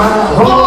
拍好？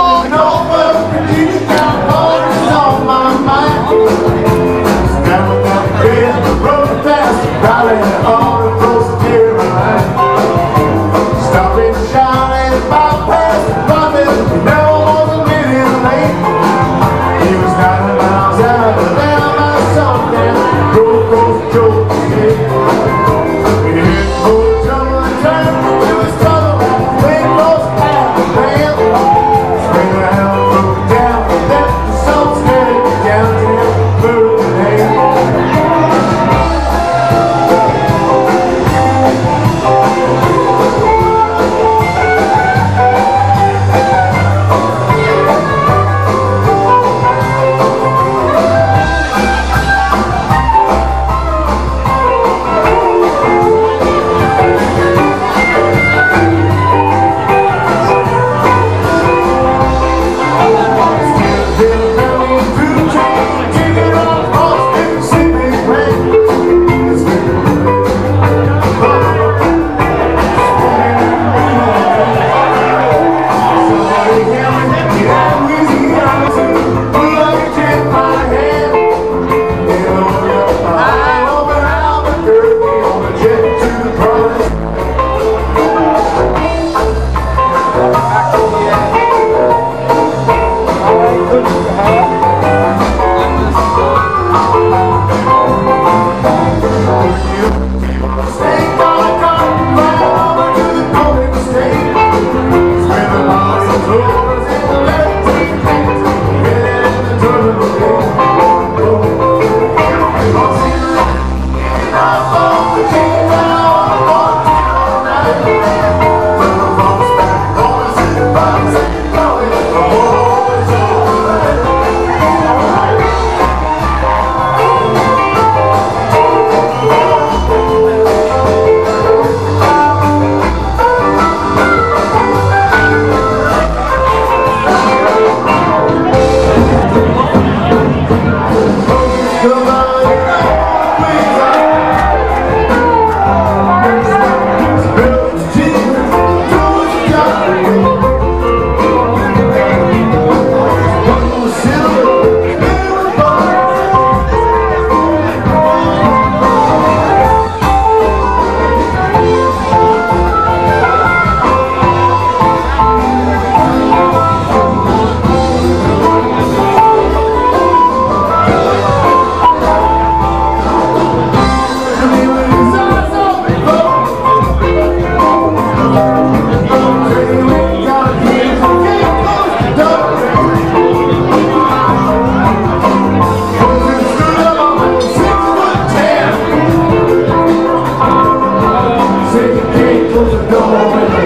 Between 72